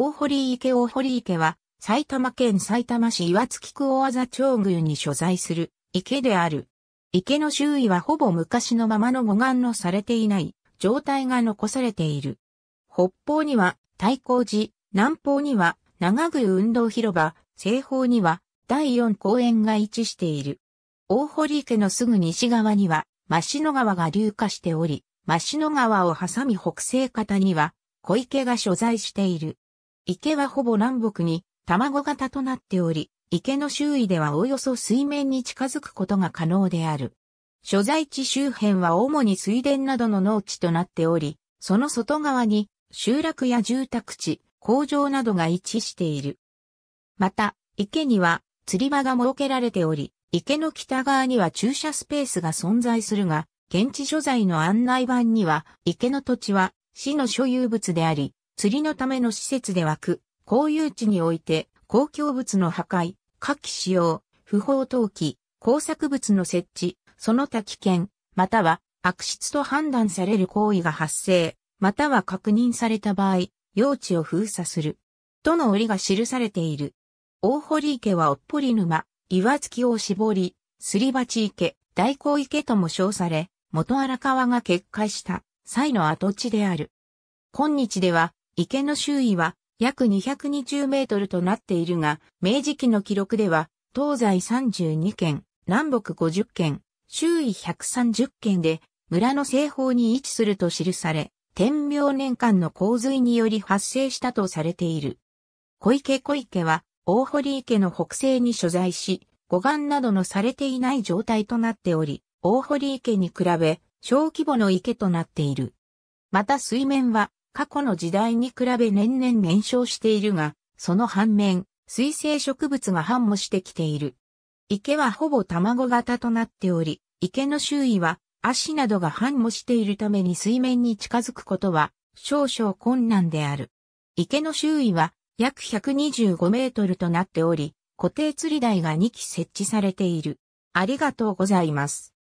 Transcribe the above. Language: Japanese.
大堀池大堀池は、埼玉県埼玉市岩槻区大字町宮に所在する池である。池の周囲はほぼ昔のままの護岸のされていない状態が残されている。北方には太閤寺、南方には長宮運動広場、西方には第四公園が位置している。大堀池のすぐ西側には、増野川が流下しており、増野川を挟み北西方には、小池が所在している。池はほぼ南北に卵型となっており、池の周囲ではおよそ水面に近づくことが可能である。所在地周辺は主に水田などの農地となっており、その外側に集落や住宅地、工場などが位置している。また、池には釣り場が設けられており、池の北側には駐車スペースが存在するが、現地所在の案内板には、池の土地は市の所有物であり、釣りのための施設で枠、公有地において公共物の破壊、火器使用、不法投棄、工作物の設置、その他危険、または悪質と判断される行為が発生、または確認された場合、用地を封鎖する。との折が記されている。大堀池はおっぽり沼、岩月を絞り、すり鉢池、大光池とも称され、元荒川が決壊した際の跡地である。今日では池の周囲は約220メートルとなっているが、明治期の記録では、東西32県、南北50県、周囲130県で、村の西方に位置すると記され、天明年間の洪水により発生したとされている。小池小池は、大堀池の北西に所在し、護岸などのされていない状態となっており、大堀池に比べ、小規模の池となっている。また水面は過去の時代に比べ年々減少しているが、その反面、水生植物が繁茂してきている。池はほぼ卵型となっており、池の周囲は足などが繁茂しているために水面に近づくことは少々困難である。池の周囲は約125メートルとなっており、固定釣り台が2基設置されている。ありがとうございます。